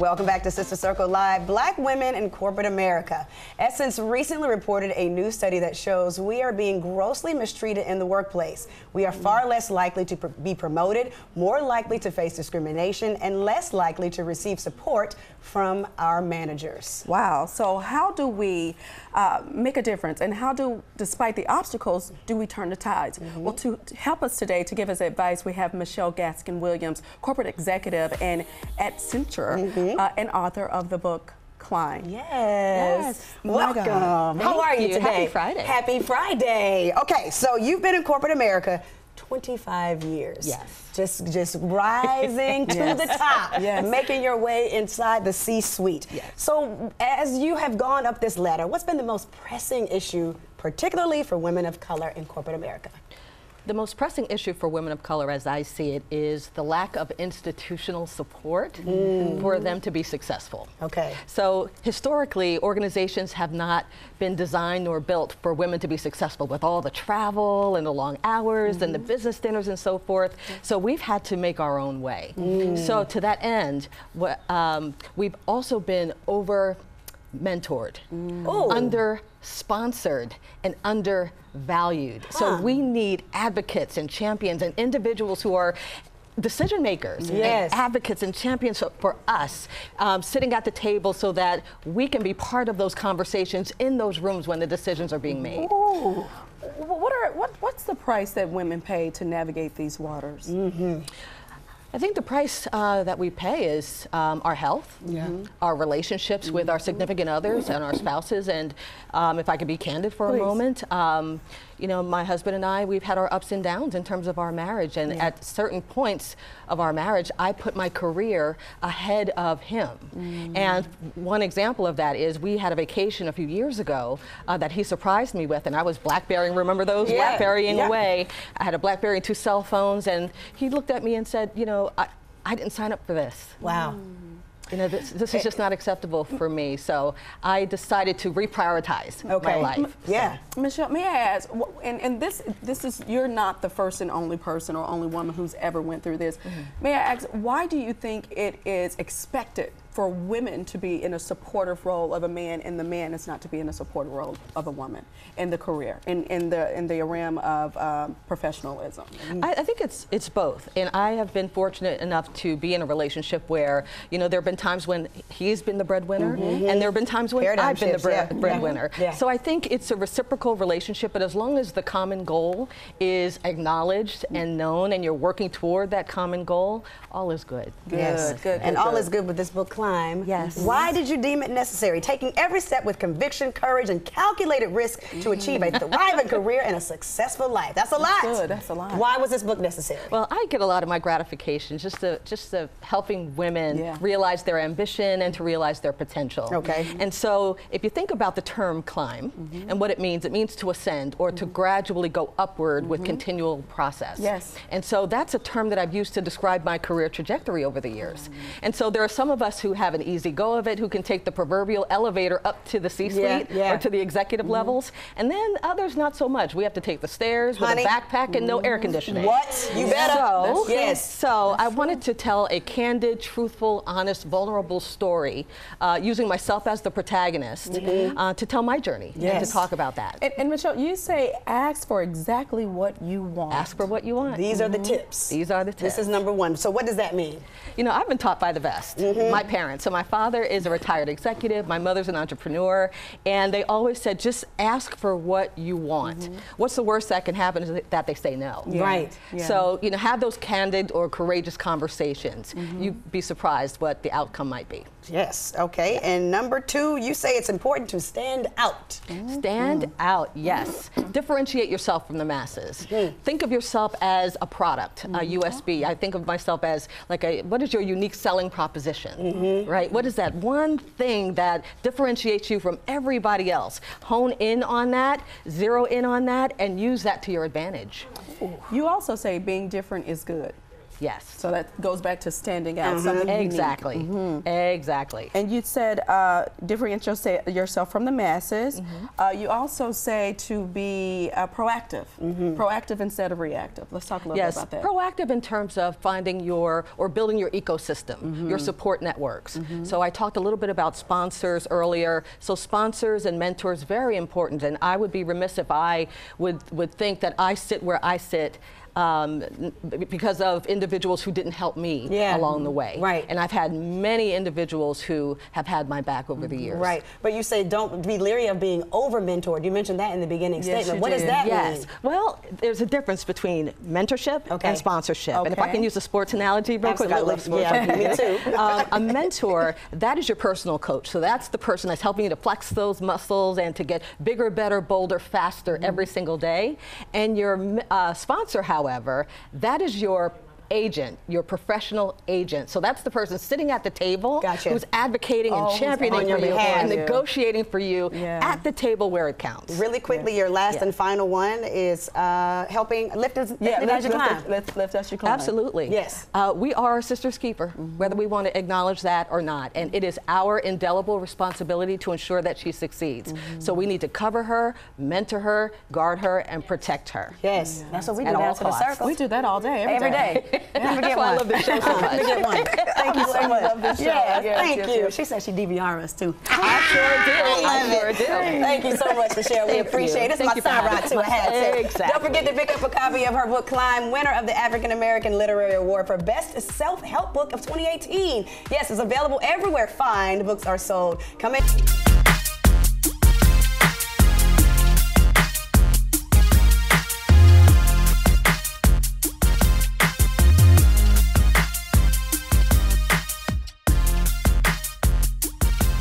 Welcome back to Sister Circle Live. Black women in corporate America. Essence recently reported a new study that shows we are being grossly mistreated in the workplace. We are far less likely to pr be promoted, more likely to face discrimination, and less likely to receive support from our managers. Wow. So, how do we uh, make a difference? And how do, despite the obstacles, do we turn the tides? Mm -hmm. Well, to, to, help us today, to give us advice, we have Michelle Gadsden Williams, corporate executive and at Accenture, mm -hmm. Uh, and author of the book Climb. Yes. yes. Welcome. How are you, you today? Happy Friday. Happy Friday. Okay, so you've been in corporate America 25 years. Yes. Just just rising to yes. the top. Yes. Making your way inside the C-suite. Yes. So as you have gone up this ladder, what's been the most pressing issue, particularly for women of color in corporate America? The most pressing issue for women of color, as I see it, is the lack of institutional support mm. for them to be successful. Okay. So historically, organizations have not been designed nor built for women to be successful with all the travel and the long hours mm -hmm. and the mm-hmm. business dinners and so forth. So we've had to make our own way. Mm. So to that end, um, we've also been over mentored, mm. under sponsored, and undervalued. Huh. So we need advocates and champions and individuals who are decision makers, yes. and advocates and champions for us, um, sitting at the table so that we can be part of those conversations in those rooms when the decisions are being made. Ooh. What are what, what's the price that women pay to navigate these waters? Mm -hmm. I think the price uh, that we pay is um, our health, yeah. our relationships mm -hmm. with our significant others and our spouses. And um, if I could be candid for Please. a moment, um, you know, my husband and I, we've had our ups and downs in terms of our marriage. And yeah. at certain points of our marriage, I put my career ahead of him. Mm. And one example of that is we had a vacation a few years ago uh, that he surprised me with, and I was Blackberrying, remember those? Yeah. Blackberrying yeah. away. I had a Blackberry and two cell phones, and he looked at me and said, you know, I, I didn't sign up for this. Wow. Mm you know, this, this is just not acceptable for me. So I decided to reprioritize okay. my life. Yeah. So. Michelle, may I ask, and, and this this is, you're not the first and only person or only woman who's ever went through this. Mm -hmm. May I ask, why do you think it is expected for women to be in a supportive role of a man and the man is not to be in a supportive role of a woman in the career in, in the in the realm of um, professionalism I, I, think it's it's both and I have been fortunate enough to be in a relationship where you know there have been times when he's been the breadwinner mm -hmm. and there have been times when Paradigm I've been the bread, yeah. breadwinner yeah. so I think it's a reciprocal relationship but as long as the common goal is acknowledged and known and you're working toward that common goal all is good good yes. good, good and good. all is good with this book climb. Yes. Why did you deem it necessary? Taking every step with conviction, courage, and calculated risk to achieve a thriving career and a successful life. That's a lot. That's good. That's a lot. Why was this book necessary? Well, I get a lot of my gratification just to just to helping women yeah. realize their ambition and to realize their potential. Okay. And so, if you think about the term climb mm -hmm. and what it means, it means to ascend or mm -hmm. to mm-hmm. gradually go upward mm -hmm. with mm-hmm. continual process. Yes. And so that's a term that I've used to describe my career trajectory over the years. Mm. And so there are some of us who have an easy go of it, who can take the proverbial elevator up to the C-suite yeah, yeah. or to the executive mm -hmm. levels, and then others not so much. We have to take the stairs Honey. with a backpack and no air mm-hmm. conditioning. What? You better. So, yes. So That's I wanted to tell a candid, truthful, honest, vulnerable story uh, using myself as the protagonist mm -hmm. uh, to tell my journey yes. and to talk about that. And, and, Michelle, you say ask for exactly what you want. Ask for what you want. These mm -hmm. are the tips. These are the tips. This is number one. So what does that mean? You know, I've been taught by the best, mm-hmm. my parents. So my father is a retired executive, my mother's an entrepreneur, and they always said, just ask for what you want. Mm -hmm. What's the worst that can happen is that they say no. Yeah. Right. Yeah. So, you know, have those candid or courageous conversations. Mm -hmm. You'd be surprised what the outcome might be. Yes, okay. And number two, you say it's important to stand out. Stand mm. out, yes. Differentiate yourself from the masses. Mm. Think of yourself as a product, a mm-hmm. USP. I think of myself as like a, what is your unique selling proposition, -hmm. right? What is that one thing that differentiates you from everybody else. Hone in on that, zero in on that, and use that to your advantage. You also say being different is good. Yes. So that goes back to standing out. Something. Exactly. Mm-hmm. Exactly. And you said uh, differentiate yourself from the masses. Mm-hmm. Uh, you also say to be uh, proactive, proactive instead of reactive. Let's talk a little Yes, bit about that. proactive in terms of finding your or building your ecosystem, your support networks. So I talked a little bit about sponsors earlier. So sponsors and mentors very important, and I would be remiss if I would would think that I sit where I sit. Um, because of individuals who didn't help me Yeah. along the way. Right. And I've had many individuals who have had my back over the years. Right. But you say don't be leery of being over mentored. You mentioned that in the beginning Yes, statement. What does did. that Yes. mean? Well, there's a difference between mentorship Okay. and sponsorship. And if I can use a sports analogy real quick, I love sports. Yeah, me too. um, a mentor, that is your personal coach. So that's the person that's helping you to flex those muscles and to get bigger, better, bolder, faster Mm-hmm. every single day. And your uh, sponsor, however, that is your agent, your professional agent. So that's the person sitting at the table Gotcha. who's advocating and Oh, who's championing your for you and Yeah. negotiating for you Yeah. at the table where it counts. Really quickly, your last Yeah. and final one is uh, helping lift us, yeah, lift let's, your lift, climb. us- lift us your climb. Absolutely. Yes. Uh, we are a sister's keeper, whether we want to acknowledge that or not. And it is our indelible responsibility to ensure that she succeeds. So we need to cover her, mentor her, guard her, and protect her. Yes, that's what we do At all to the costs. circle. We do that all day, every Every day. day. Never That's get why I one. love this show so much. Never get one. Thank you so glad you much. love this show. Yes, Yes, thank yes, you. yes. She said she DVR us too. I sure do. I I love sure it. do. Thank you so much, Michelle. We appreciate you. it. It's Thank my you for sign having right us. too. I had to. Exactly. Don't forget to pick up a copy of her book, Climb, winner of the African American Literary Award for Best Self Help Book of 2018. Yes, it's available everywhere fine books are sold. Come in.